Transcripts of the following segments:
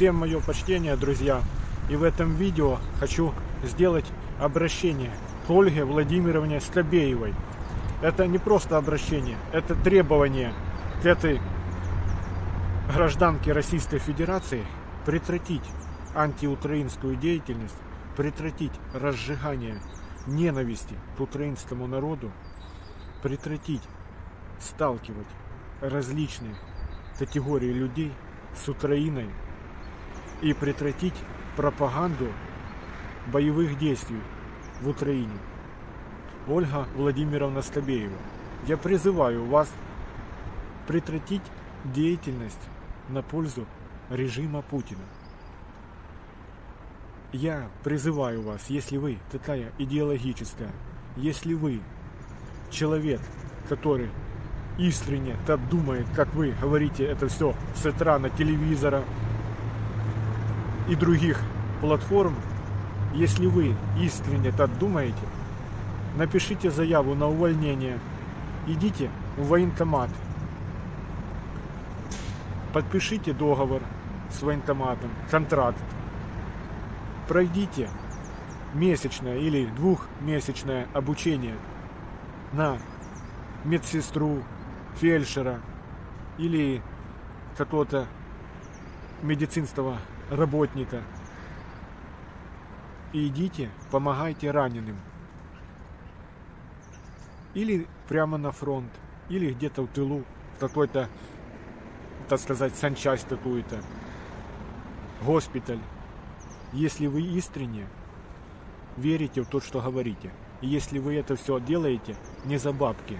Всем мое почтение, друзья. И в этом видео хочу сделать обращение к Ольге Владимировне Скобеевой. Это не просто обращение, это требование к этой гражданке Российской Федерации прекратить антиукраинскую деятельность, прекратить разжигание ненависти к украинскому народу, прекратить сталкивать различные категории людей с Украиной и прекратить пропаганду боевых действий в Украине. Ольга Владимировна Скобеева, я призываю вас прекратить деятельность на пользу режима Путина. Я призываю вас, если вы такая идеологическая, если вы человек, который искренне так думает, как вы говорите это все с экрана телевизора и других платформ, если вы искренне так думаете, напишите заяву на увольнение, идите в военкомат, подпишите договор с военкоматом, контракт, пройдите месячное или двухмесячное обучение на медсестру, фельдшера или какого-то медицинского работника. И идите, помогайте раненым. Или прямо на фронт, или где-то в тылу, в какой-то, так сказать, санчасть какую-то, госпиталь если вы искренне верите в то, что говорите, и если вы это все делаете не за бабки,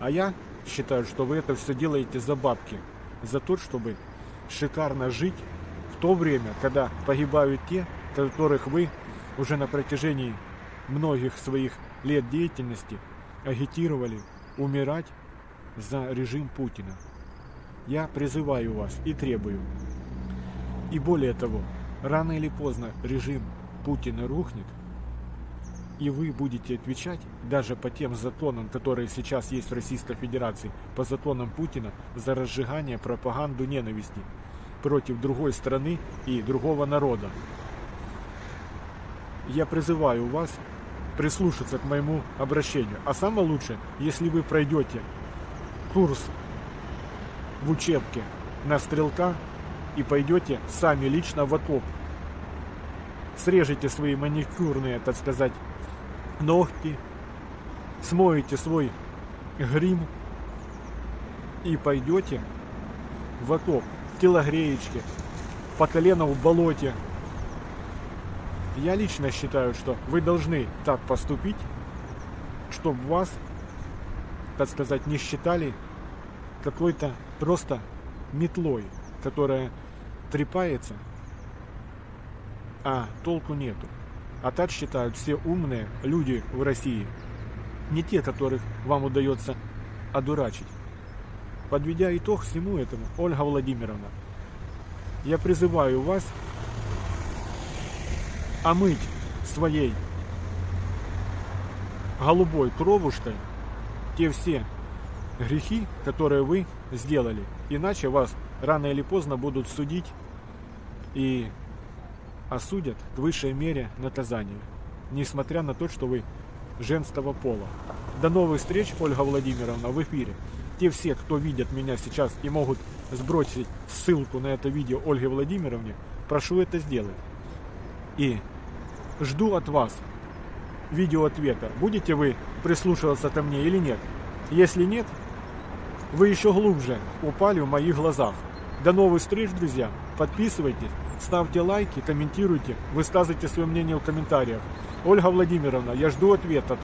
а я считаю, что вы это все делаете за бабки, за то, чтобы шикарно жить в то время, когда погибают те, которых вы уже на протяжении многих своих лет деятельности агитировали умирать за режим Путина. Я призываю вас и требую. И более того, Рано или поздно режим Путина рухнет, и вы будете отвечать даже по тем законам, которые сейчас есть в Российской Федерации, по законам Путина, за разжигание пропаганду ненависти против другой страны и другого народа. Я призываю вас прислушаться к моему обращению. А самое лучшее, если вы пройдете курс в учебке на стрелка и пойдете сами лично в окоп. Срежете свои маникюрные, так сказать, ногти, смоете свой грим и пойдете в окоп, в телогреечке, по колено в болоте. Я лично считаю, что вы должны так поступить, чтобы вас, так сказать, не считали какой-то просто метлой, которая трепается, а толку нету. А так считают все умные люди в России. Не те, которых вам удается одурачить. Подведя итог всему этому, Ольга Владимировна, я призываю вас омыть своей голубой кровушкой те все грехи, которые вы сделали. Иначе вас рано или поздно будут судить и осудят к высшей мере наказания, несмотря на то, что вы женского пола. До новых встреч, Ольга Владимировна, в эфире. Те все, кто видят меня сейчас и могут сбросить ссылку на это видео Ольге Владимировне, прошу это сделать. И жду от вас видео ответа. Будете вы прислушиваться ко мне или нет? Если нет, вы еще глубже упали в моих глазах. До новых встреч, друзья. Подписывайтесь, ставьте лайки, комментируйте, высказывайте свое мнение в комментариях. Ольга Владимировна, я жду ответа.